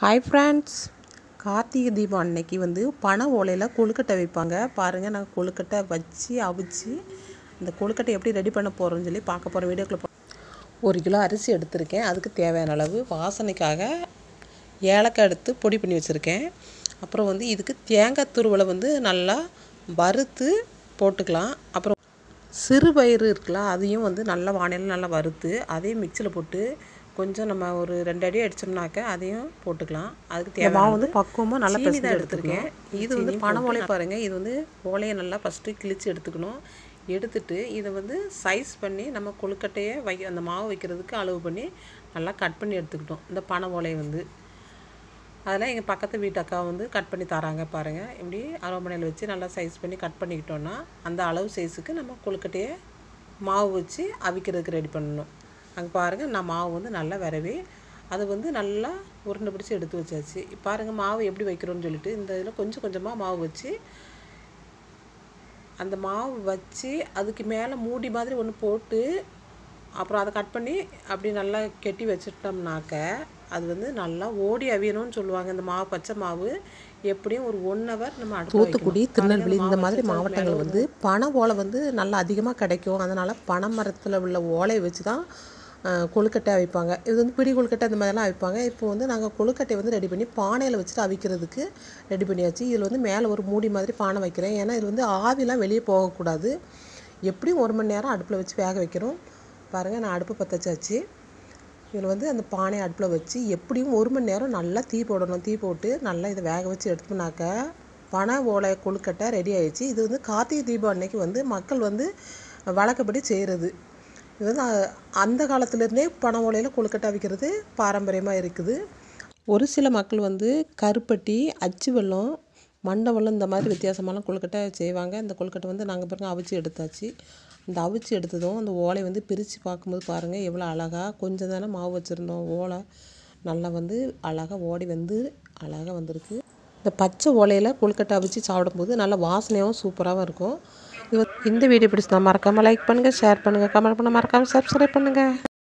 Hi friends Karthigai Deepam அன்னைக்கு வந்து பனை ஓலையில் கொழுக்கட்டை வைப்பாங்க. பாருங்கள் நாங்கள் கொழுக்கட்டை வச்சு அவிச்சு இந்த கொழுக்கட்டை எப்படி ரெடி பண்ண போகிறோம்னு சொல்லி பார்க்க போகிற வீடியோக்குள்ள ஒரு கிலோ அரிசி எடுத்திருக்கேன். அதுக்கு தேவையான அளவு வாசனைக்காக ஏலக்காய் எடுத்து பொடி பண்ணி வச்சுருக்கேன். அப்புறம் வந்து இதுக்கு தேங்காய் துருவலை வந்து நல்லா வறுத்து போட்டுக்கலாம். அப்புறம் சிறு பயிறு இருக்குல்ல அதையும் வந்து நல்லா வானிலை நல்லா வறுத்து அதையும் மிக்சியில் போட்டு கொஞ்சம் நம்ம ஒரு ரெண்டு அடி அடித்தோம்னாக்க அதையும் போட்டுக்கலாம். அதுக்கு தேவை மாவு வந்து பக்குவமாக நல்லா சீனி தான் எடுத்துருக்கேன். இது வந்து பனை ஓலை பாருங்கள் இது வந்து ஓலையை நல்லா ஃபஸ்ட்டு கிழிச்சு எடுத்துக்கணும். எடுத்துட்டு இதை வந்து சைஸ் பண்ணி நம்ம கொழுக்கட்டையை வை அந்த மாவு வைக்கிறதுக்கு அளவு பண்ணி நல்லா கட் பண்ணி எடுத்துக்கிட்டோம். இந்த பனை ஓலையை வந்து. அதில் எங்கள் பக்கத்து வீட்டு அக்கா வந்து கட் பண்ணி தராங்க பாருங்கள் இப்படி அரோமனையில் வச்சு நல்லா சைஸ் பண்ணி கட் பண்ணிக்கிட்டோன்னா அந்த அளவு சைஸுக்கு நம்ம கொழுக்கட்டையை மாவு வச்சு அவிக்கிறதுக்கு ரெடி பண்ணணும். அங்கே பாருங்கள் நான் மாவு வந்து நல்லா விரவி அது வந்து நல்லா உருண்டை பிடிச்சி எடுத்து வச்சாச்சு. பாருங்கள் மாவு எப்படி வைக்கிறோன்னு சொல்லிட்டு இந்த இதில் கொஞ்சம் கொஞ்சமாக மாவு வச்சு அந்த மாவு வச்சு அதுக்கு மேலே மூடி மாதிரி ஒன்று போட்டு அப்புறம் அதை கட் பண்ணி அப்படி நல்லா கெட்டி வச்சிட்டோம்னாக்க அது வந்து நல்லா ஓடி அவியணும்னு சொல்லுவாங்க. இந்த மாவு பச்சை மாவு எப்படியும் ஒரு ஒன் ஹவர் நம்ம தூத்துக்குடி திருநெல்வேலி இந்த மாதிரி மாவட்டங்கள் வந்து பனை ஓலை வந்து நல்லா அதிகமாக கிடைக்கும். அதனால் பனை மரத்தில் உள்ள ஓலையை வச்சு தான் கொழுக்கட்டை அவிப்பாங்க. இது வந்து பிடி கொழுக்கட்டை அந்த மாதிரிலாம் அவிப்பாங்க. இப்போ வந்து நாங்கள் கொழுக்கட்டையை வந்து ரெடி பண்ணி பானையில் வச்சுட்டு அவிக்கிறதுக்கு ரெடி பண்ணியாச்சு. இதில் வந்து மேலே ஒரு மூடி மாதிரி பானை வைக்கிறேன். ஏன்னா இது வந்து ஆவிலாம் வெளியே போகக்கூடாது. எப்படியும் ஒரு மணி நேரம் அடுப்பில் வச்சு வேக வைக்கிறோம். பாருங்கள் நான் அடுப்பு பற்ற வச்சாச்சு இதில் வந்து அந்த பானை அடுப்பில் வச்சு எப்படியும் ஒரு மணி நேரம் நல்லா தீ போடணும். தீ போட்டு நல்லா இதை வேக வச்சு எடுத்தோம்னாக்க பனை ஓலை கொழுக்கட்டை ரெடி ஆயிடுச்சு. இது வந்து கார்த்திகை தீபம் அன்னைக்கு வந்து மக்கள் வந்து வழக்கப்படி செய்கிறது இது வந்து அந்த காலத்துலேருந்தே பனை ஓலையில் கொழுக்கட்டை வைக்கிறது பாரம்பரியமாக இருக்குது. ஒரு சில மக்கள் வந்து கருப்பட்டி அச்சு வெள்ளம் மண்டை இந்த மாதிரி வித்தியாசமான கொழுக்கட்டை செய்வாங்க. இந்த கொழுக்கட்டை வந்து நாங்கள் பாருங்கள் அவிச்சு எடுத்தாச்சு. இந்த அவிச்சு எடுத்ததும் அந்த ஓலை வந்து பிரித்து பார்க்கும்போது பாருங்கள் எவ்வளோ அழகாக கொஞ்சம் தானே மாவு வச்சுருந்தோம். ஓலை நல்லா வந்து அழகாக ஓடி வந்து அழகாக வந்திருக்கு. இந்த பச்சை ஓலையில் கொழுக்கட்டை அவிச்சு சாப்பிடும்போது நல்லா வாசனையாகவும் சூப்பராகவும் இருக்கும். இந்த வீடியோ பிடிச்சிருந்தா மறக்காமல் லைக் பண்ணுங்கள் ஷேர் பண்ணுங்கள் கமெண்ட் பண்ண மறக்காமல் சப்ஸ்கிரைப் பண்ணுங்கள்